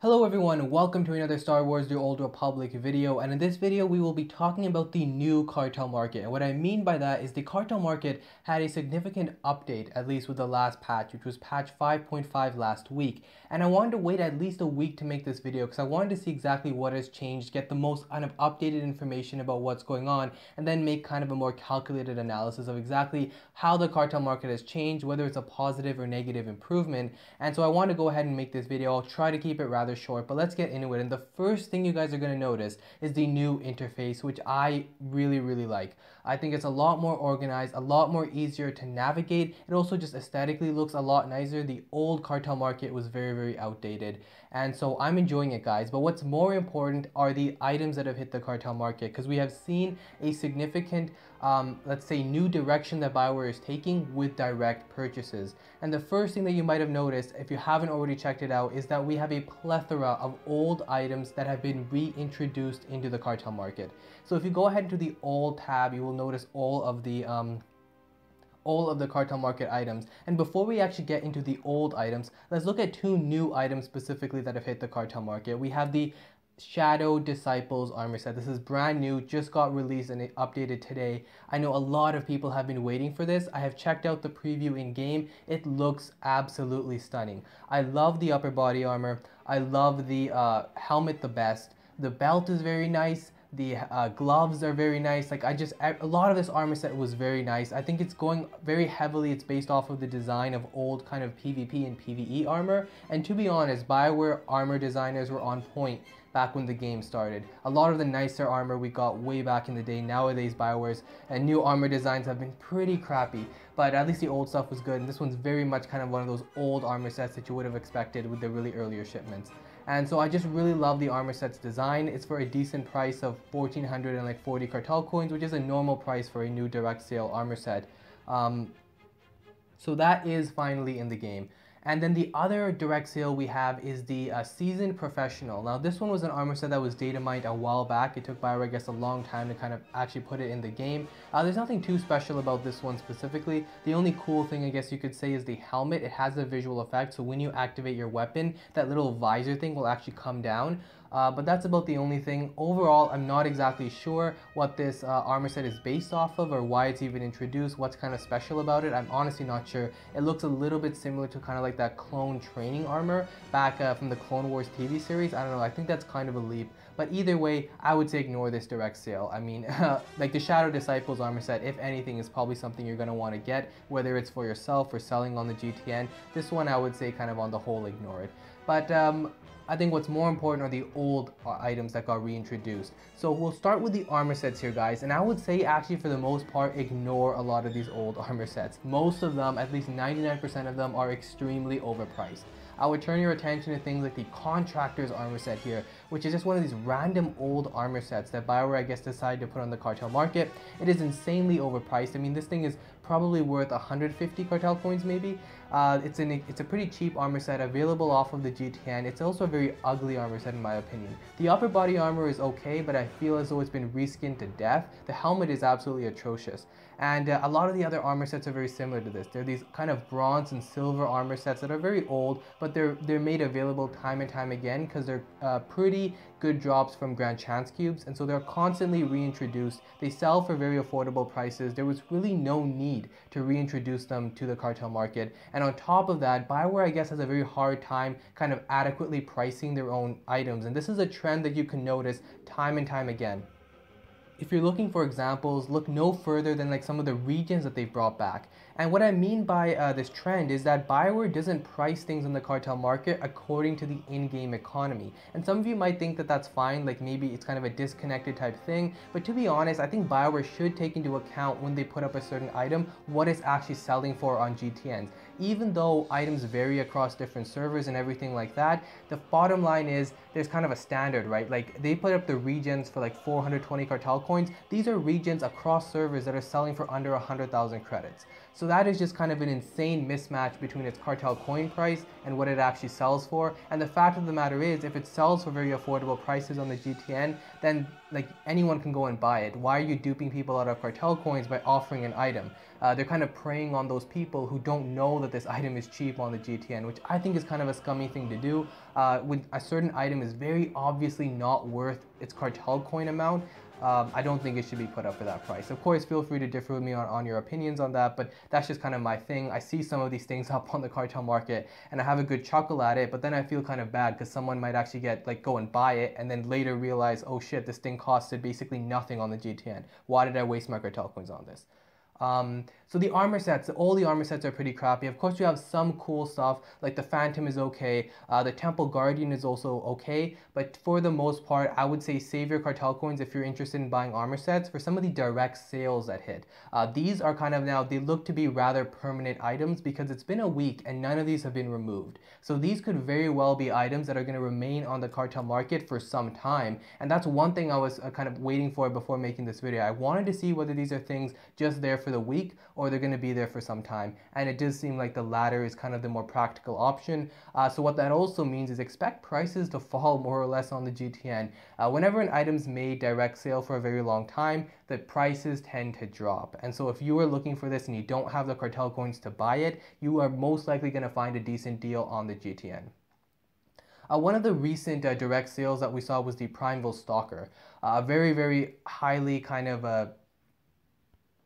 Hello everyone, welcome to another Star Wars The Old Republic video and in this video we will be talking about the new cartel market. And what I mean by that is the cartel market had a significant update at least with the last patch which was patch 5.5 last week. And I wanted to wait at least a week to make this video because I wanted to see exactly what has changed, get the most kind of updated information about what's going on and then make kind of a more calculated analysis of exactly how the cartel market has changed, whether it's a positive or negative improvement. And so I want to go ahead and make this video, I'll try to keep it rather rather short, but let's get into it. And the first thing you guys are going to notice is the new interface, which I really, really like. I think it's a lot more organized, a lot more easier to navigate. It also just aesthetically looks a lot nicer. The old cartel market was very, very outdated. And so I'm enjoying it, guys. But what's more important are the items that have hit the cartel market because we have seen a significant, um, let's say, new direction that Bioware is taking with direct purchases. And the first thing that you might have noticed, if you haven't already checked it out, is that we have a plethora of old items that have been reintroduced into the cartel market. So if you go ahead to the old tab, you will notice all of the um, all of the cartel market items. And before we actually get into the old items, let's look at two new items specifically that have hit the cartel market. We have the Shadow Disciples armor set. This is brand new, just got released and updated today. I know a lot of people have been waiting for this. I have checked out the preview in game. It looks absolutely stunning. I love the upper body armor. I love the uh, helmet the best. The belt is very nice the uh, gloves are very nice like I just a lot of this armor set was very nice I think it's going very heavily it's based off of the design of old kind of PvP and PvE armor and to be honest Bioware armor designers were on point back when the game started. A lot of the nicer armor we got way back in the day, nowadays Bioware's and new armor designs have been pretty crappy, but at least the old stuff was good and this one's very much kind of one of those old armor sets that you would have expected with the really earlier shipments. And so I just really love the armor set's design. It's for a decent price of 1440 cartel coins, which is a normal price for a new direct sale armor set. Um, so that is finally in the game. And then the other direct sale we have is the uh, Seasoned Professional. Now this one was an armor set that was data mined a while back. It took Bioware, I guess, a long time to kind of actually put it in the game. Uh, there's nothing too special about this one specifically. The only cool thing I guess you could say is the helmet. It has a visual effect, so when you activate your weapon, that little visor thing will actually come down. Uh, but that's about the only thing. Overall, I'm not exactly sure what this uh, armor set is based off of or why it's even introduced, what's kind of special about it. I'm honestly not sure. It looks a little bit similar to kind of like that clone training armor back uh, from the Clone Wars TV series. I don't know, I think that's kind of a leap. But either way, I would say ignore this direct sale. I mean, like the Shadow Disciples armor set, if anything, is probably something you're going to want to get, whether it's for yourself or selling on the GTN. This one, I would say kind of on the whole, ignore it. But um, I think what's more important are the old uh, items that got reintroduced. So we'll start with the armor sets here guys and I would say actually for the most part ignore a lot of these old armor sets. Most of them, at least 99% of them are extremely overpriced. I would turn your attention to things like the Contractor's armor set here, which is just one of these random old armor sets that Bioware I guess decided to put on the cartel market. It is insanely overpriced. I mean this thing is probably worth 150 cartel coins maybe. Uh, it's, an, it's a pretty cheap armor set available off of the GTN. It's also a very ugly armor set in my opinion. The upper body armor is okay, but I feel as though it's been reskinned to death. The helmet is absolutely atrocious. And uh, a lot of the other armor sets are very similar to this. They're these kind of bronze and silver armor sets that are very old, but they're, they're made available time and time again because they're uh, pretty good drops from Grand Chance Cubes. And so they're constantly reintroduced. They sell for very affordable prices. There was really no need to reintroduce them to the cartel market. And on top of that, Bioware, I guess, has a very hard time kind of adequately pricing their own items. And this is a trend that you can notice time and time again if you're looking for examples, look no further than like some of the regions that they've brought back. And what I mean by uh, this trend is that Bioware doesn't price things in the cartel market according to the in-game economy. And some of you might think that that's fine, like maybe it's kind of a disconnected type thing. But to be honest, I think Bioware should take into account when they put up a certain item, what it's actually selling for on GTNs. Even though items vary across different servers and everything like that, the bottom line is there's kind of a standard, right? Like they put up the regions for like 420 cartel coins. These are regions across servers that are selling for under 100,000 credits. So that is just kind of an insane mismatch between its cartel coin price and what it actually sells for. And the fact of the matter is, if it sells for very affordable prices on the GTN, then like anyone can go and buy it. Why are you duping people out of cartel coins by offering an item? Uh, they're kind of preying on those people who don't know that this item is cheap on the GTN, which I think is kind of a scummy thing to do. Uh, when a certain item is very obviously not worth its cartel coin amount, um, I don't think it should be put up for that price. Of course, feel free to differ with me on, on your opinions on that, but that's just kind of my thing. I see some of these things up on the cartel market and I have a good chuckle at it, but then I feel kind of bad because someone might actually get like go and buy it and then later realize, oh shit, this thing costed basically nothing on the GTN. Why did I waste my cartel coins on this? Um, so the armor sets, all the armor sets are pretty crappy. Of course, you have some cool stuff, like the Phantom is okay. Uh, the Temple Guardian is also okay. But for the most part, I would say save your cartel coins if you're interested in buying armor sets for some of the direct sales that hit. Uh, these are kind of now, they look to be rather permanent items because it's been a week and none of these have been removed. So these could very well be items that are going to remain on the cartel market for some time. And that's one thing I was uh, kind of waiting for before making this video. I wanted to see whether these are things just there for the week or they're going to be there for some time. And it does seem like the latter is kind of the more practical option. Uh, so what that also means is expect prices to fall more or less on the GTN. Uh, whenever an item's made direct sale for a very long time, the prices tend to drop. And so if you are looking for this and you don't have the cartel coins to buy it, you are most likely going to find a decent deal on the GTN. Uh, one of the recent uh, direct sales that we saw was the Primeval Stalker. Uh, a very, very highly kind of uh,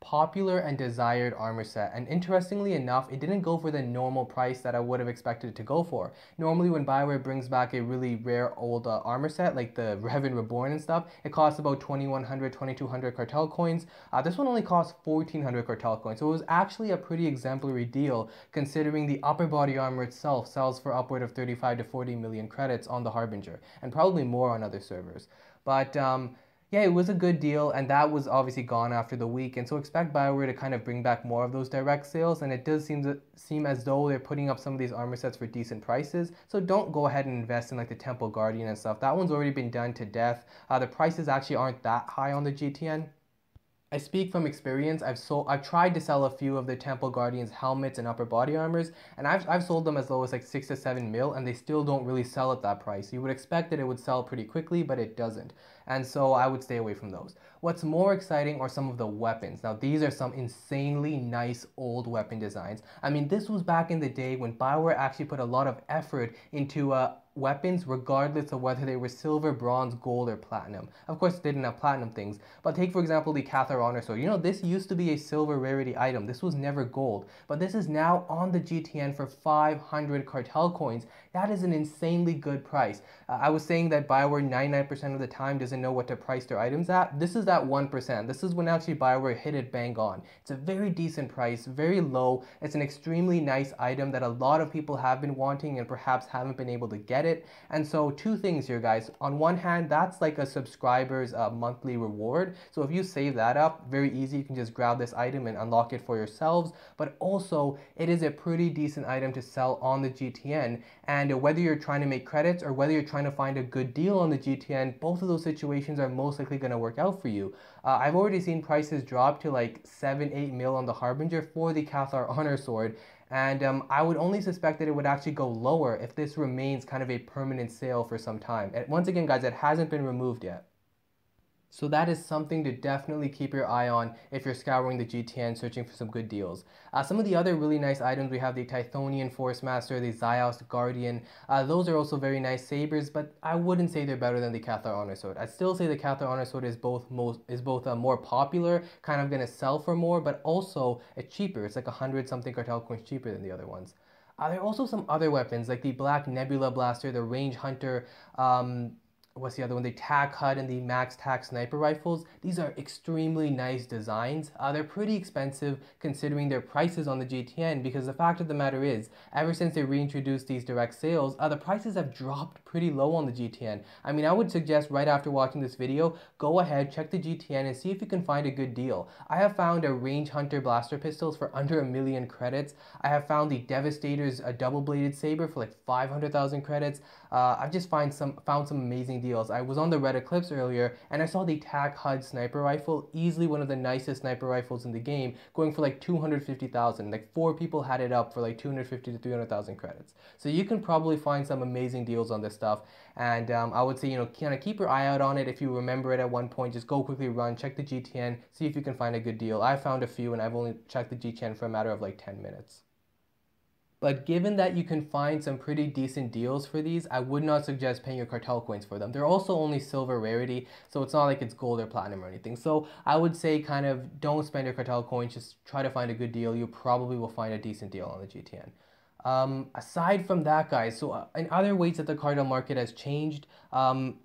popular and desired armor set and interestingly enough it didn't go for the normal price that I would have expected it to go for. Normally when Bioware brings back a really rare old uh, armor set like the Revan Reborn and stuff it costs about 2100 2200 cartel coins. Uh, this one only costs 1400 cartel coins so it was actually a pretty exemplary deal considering the upper body armor itself sells for upward of 35 to 40 million credits on the Harbinger and probably more on other servers. But um, yeah, it was a good deal, and that was obviously gone after the week. And so expect Bioware to kind of bring back more of those direct sales, and it does seem to seem as though they're putting up some of these armor sets for decent prices. So don't go ahead and invest in like the Temple Guardian and stuff. That one's already been done to death. Uh, the prices actually aren't that high on the GTN. I speak from experience. I've sold, I've tried to sell a few of the Temple Guardians helmets and upper body armors, and I've, I've sold them as low as like six to seven mil, and they still don't really sell at that price. You would expect that it would sell pretty quickly, but it doesn't. And so I would stay away from those. What's more exciting are some of the weapons. Now these are some insanely nice old weapon designs. I mean, this was back in the day when Bioware actually put a lot of effort into uh, weapons regardless of whether they were silver, bronze, gold, or platinum. Of course, they didn't have platinum things, but take for example the Cathar Honor Sword. You know, this used to be a silver rarity item. This was never gold, but this is now on the GTN for 500 cartel coins. That is an insanely good price. Uh, I was saying that Bioware 99% of the time doesn't know what to price their items at. This is that 1%. This is when actually Bioware hit it bang on. It's a very decent price, very low. It's an extremely nice item that a lot of people have been wanting and perhaps haven't been able to get it. And so two things here, guys. On one hand, that's like a subscriber's uh, monthly reward. So if you save that up, very easy. You can just grab this item and unlock it for yourselves. But also, it is a pretty decent item to sell on the GTN. And whether you're trying to make credits or whether you're trying to find a good deal on the GTN, both of those situations are most likely going to work out for you. Uh, I've already seen prices drop to like 7, 8 mil on the Harbinger for the Cathar Honor Sword. And um, I would only suspect that it would actually go lower if this remains kind of a permanent sale for some time. And once again, guys, it hasn't been removed yet. So that is something to definitely keep your eye on if you're scouring the GTN searching for some good deals. Uh, some of the other really nice items, we have the Tythonian Force Master, the Zyos Guardian. Uh, those are also very nice sabers, but I wouldn't say they're better than the Cathar Honor Sword. I'd still say the Cathar Honor Sword is both most is both uh, more popular, kind of gonna sell for more, but also it's cheaper. It's like a hundred something cartel coins cheaper than the other ones. Uh, there are also some other weapons like the Black Nebula Blaster, the Range Hunter, um, what's the other one? The TAC HUD and the Max TAC sniper rifles. These are extremely nice designs. Uh, they're pretty expensive considering their prices on the GTN because the fact of the matter is, ever since they reintroduced these direct sales, uh, the prices have dropped pretty low on the GTN. I mean, I would suggest right after watching this video, go ahead, check the GTN and see if you can find a good deal. I have found a Range Hunter blaster pistols for under a million credits. I have found the Devastator's a double-bladed saber for like 500,000 credits. Uh, I've just find some found some amazing deals deals. I was on the Red Eclipse earlier and I saw the TAC HUD sniper rifle, easily one of the nicest sniper rifles in the game, going for like 250,000. Like four people had it up for like 250 to 300,000 credits. So you can probably find some amazing deals on this stuff. And um, I would say, you know, kind of keep your eye out on it. If you remember it at one point, just go quickly run, check the GTN, see if you can find a good deal. I found a few and I've only checked the GTN for a matter of like 10 minutes. But given that you can find some pretty decent deals for these, I would not suggest paying your cartel coins for them. They're also only silver rarity, so it's not like it's gold or platinum or anything. So I would say kind of don't spend your cartel coins, just try to find a good deal. You probably will find a decent deal on the GTN. Um, aside from that, guys, so uh, in other ways that the cartel market has changed, um,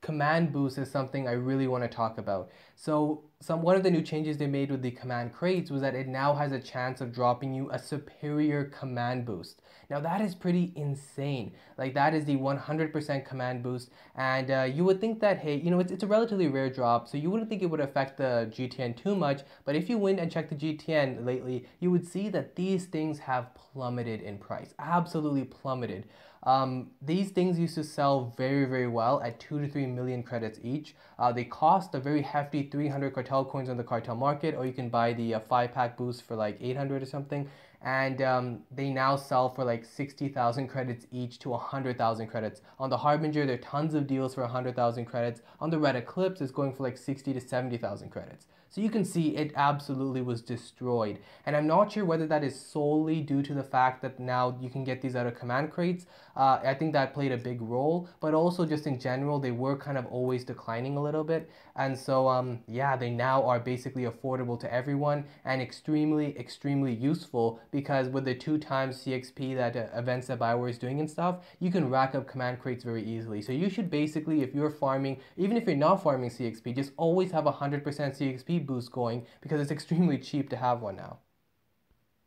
command boost is something I really want to talk about. So some one of the new changes they made with the command crates was that it now has a chance of dropping you a superior command boost. Now that is pretty insane. Like that is the 100% command boost and uh, you would think that hey, you know, it's, it's a relatively rare drop so you wouldn't think it would affect the GTN too much but if you went and checked the GTN lately you would see that these things have plummeted in price. Absolutely plummeted. Um, these things used to sell very, very well at 2 to 3 million credits each. Uh, they cost a very hefty 300 cartel coins on the cartel market, or you can buy the uh, 5 pack boost for like 800 or something. And um, they now sell for like 60,000 credits each to 100,000 credits. On the Harbinger, there are tons of deals for 100,000 credits. On the Red Eclipse, it's going for like 60 to 70,000 credits. So you can see it absolutely was destroyed. And I'm not sure whether that is solely due to the fact that now you can get these out of command crates. Uh, I think that played a big role, but also just in general, they were kind of always declining a little bit. And so, um, yeah, they now are basically affordable to everyone and extremely, extremely useful because with the two times CXP that uh, events that Bioware is doing and stuff, you can rack up command crates very easily. So you should basically, if you're farming, even if you're not farming CXP, just always have 100% CXP boost going because it's extremely cheap to have one now.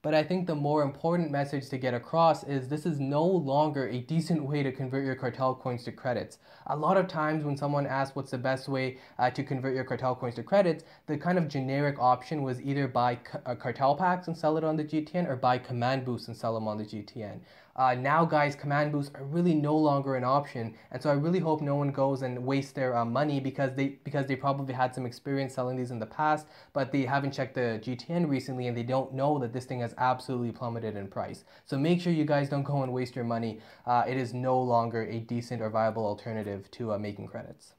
But I think the more important message to get across is this is no longer a decent way to convert your cartel coins to credits. A lot of times when someone asks what's the best way uh, to convert your cartel coins to credits, the kind of generic option was either buy uh, cartel packs and sell it on the GTN or buy command boosts and sell them on the GTN. Uh, now, guys, command boosts are really no longer an option, and so I really hope no one goes and wastes their uh, money because they because they probably had some experience selling these in the past, but they haven't checked the GTN recently and they don't know that this thing has absolutely plummeted in price. So make sure you guys don't go and waste your money. Uh, it is no longer a decent or viable alternative to uh, making credits.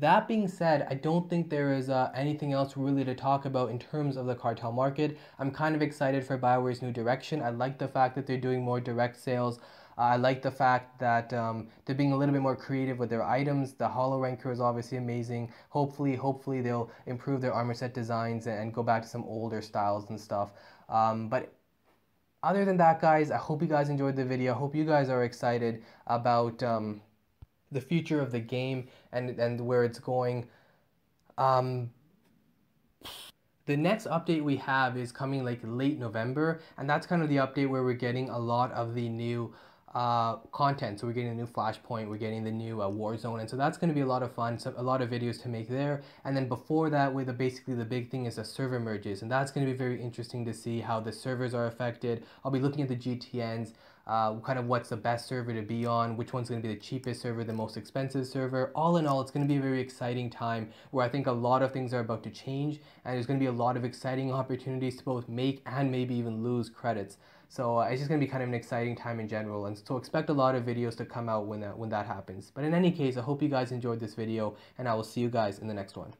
That being said, I don't think there is uh, anything else really to talk about in terms of the cartel market. I'm kind of excited for Bioware's new direction. I like the fact that they're doing more direct sales. I like the fact that um, they're being a little bit more creative with their items. The Hollow Ranker is obviously amazing. Hopefully, hopefully they'll improve their armor set designs and go back to some older styles and stuff. Um, but other than that, guys, I hope you guys enjoyed the video. I hope you guys are excited about um, the future of the game and and where it's going. Um, the next update we have is coming like late November, and that's kind of the update where we're getting a lot of the new uh, content. So we're getting a new Flashpoint, we're getting the new uh, Warzone, and so that's going to be a lot of fun. So a lot of videos to make there. And then before that, with the basically the big thing is the server merges, and that's going to be very interesting to see how the servers are affected. I'll be looking at the GTNs uh, kind of what's the best server to be on, which one's going to be the cheapest server, the most expensive server. All in all, it's going to be a very exciting time where I think a lot of things are about to change and there's going to be a lot of exciting opportunities to both make and maybe even lose credits. So uh, it's just going to be kind of an exciting time in general and so expect a lot of videos to come out when that, when that happens. But in any case, I hope you guys enjoyed this video and I will see you guys in the next one.